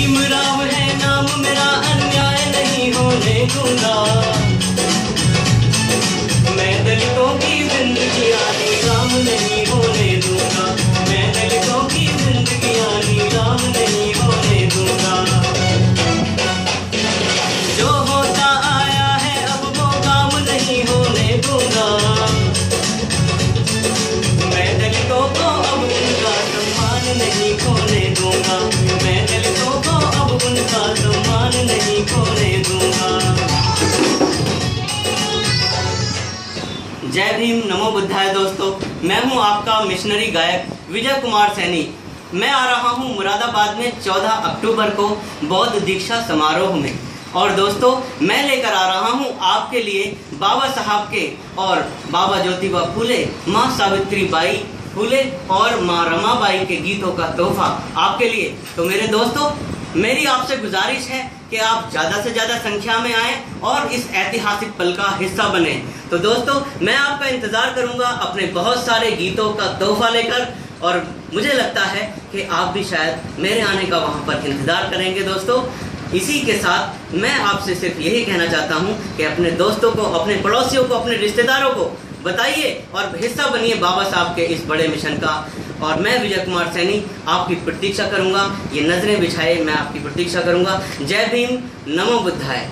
भीमराव है नाम, मेरा अन्याय नहीं होने दूँगा। मैं दलितों की ज़िंदगी आनी राम नहीं होने दूँगा। मैं दलितों की ज़िंदगी आनी राम नहीं होने दूँगा। जो होता आया है, अब वो काम नहीं होने दूँगा। मैं दलितों को अब उनका सम्मान नहीं होने दूँगा। मैं दलित जय भीम, नमो बुद्धाय दोस्तों। मैं हूँ आपका मिशनरी गायक विजय कुमार सैनी। मैं आ रहा हूँ मुरादाबाद में 14 अक्टूबर को बौद्ध दीक्षा समारोह में। और दोस्तों, मैं लेकर आ रहा हूँ आपके लिए बाबा साहब के और बाबा ज्योतिबा फूले, माँ सावित्री बाई फूले और माँ रमाबाई के गीतों का तोहफा आपके लिए। तो मेरे दोस्तों, मेरी आपसे गुजारिश है कि आप ज़्यादा से ज़्यादा संख्या में आए और इस ऐतिहासिक पल का हिस्सा बने। तो दोस्तों, मैं आपका इंतज़ार करूँगा अपने बहुत सारे गीतों का तोहफा लेकर और मुझे लगता है कि आप भी शायद मेरे आने का वहाँ पर इंतज़ार करेंगे दोस्तों। इसी के साथ मैं आपसे सिर्फ़ यही कहना चाहता हूँ कि अपने दोस्तों को, अपने पड़ोसियों को, अपने रिश्तेदारों को बताइए और हिस्सा बनिए बाबा साहब के इस बड़े मिशन का। और मैं विजय कुमार सैनी आपकी प्रतीक्षा करूँगा। ये नज़रें बिछाए मैं आपकी प्रतीक्षा करूँगा। जय भीम, नमो बुद्धाय।